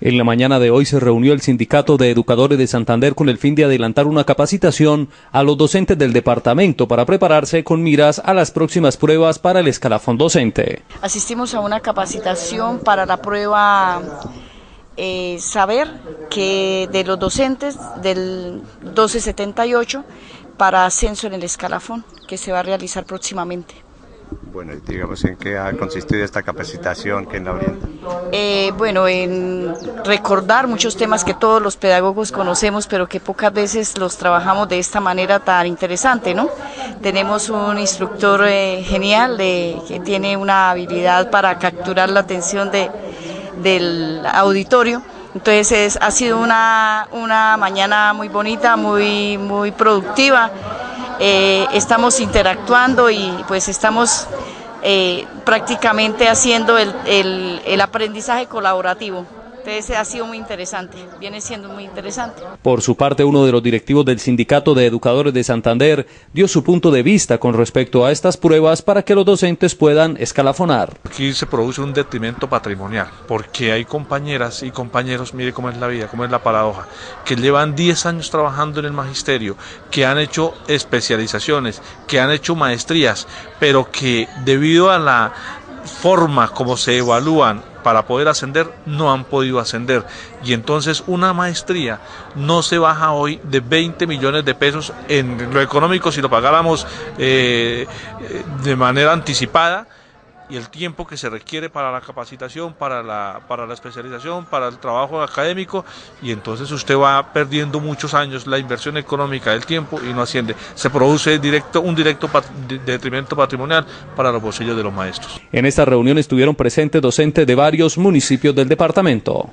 En la mañana de hoy se reunió el Sindicato de Educadores de Santander con el fin de adelantar una capacitación a los docentes del departamento para prepararse con miras a las próximas pruebas para el escalafón docente. Asistimos a una capacitación para la prueba eh, saber que de los docentes del 1278 para ascenso en el escalafón que se va a realizar próximamente. Bueno, digamos, ¿en qué ha consistido esta capacitación que en la orienta? Eh, bueno, en recordar muchos temas que todos los pedagogos conocemos, pero que pocas veces los trabajamos de esta manera tan interesante, ¿no? Tenemos un instructor eh, genial que tiene una habilidad para capturar la atención de, del auditorio. Entonces ha sido una, una mañana muy bonita, muy, muy productiva. Eh, estamos interactuando y pues estamos eh, prácticamente haciendo el, el, el aprendizaje colaborativo. Entonces ha sido muy interesante, viene siendo muy interesante. Por su parte, uno de los directivos del Sindicato de Educadores de Santander dio su punto de vista con respecto a estas pruebas para que los docentes puedan escalafonar. Aquí se produce un detrimento patrimonial, porque hay compañeras y compañeros, mire cómo es la vida, cómo es la paradoja, que llevan 10 años trabajando en el magisterio, que han hecho especializaciones, que han hecho maestrías, pero que debido a la forma como se evalúan para poder ascender no han podido ascender. Y entonces una maestría no se baja hoy de 20 millones de pesos en lo económico si lo pagáramos eh, de manera anticipada y el tiempo que se requiere para la capacitación, para la, para la especialización, para el trabajo académico, y entonces usted va perdiendo muchos años la inversión económica del tiempo y no asciende. Se produce directo, un directo detrimento patrimonial para los bolsillos de los maestros. En esta reunión estuvieron presentes docentes de varios municipios del departamento.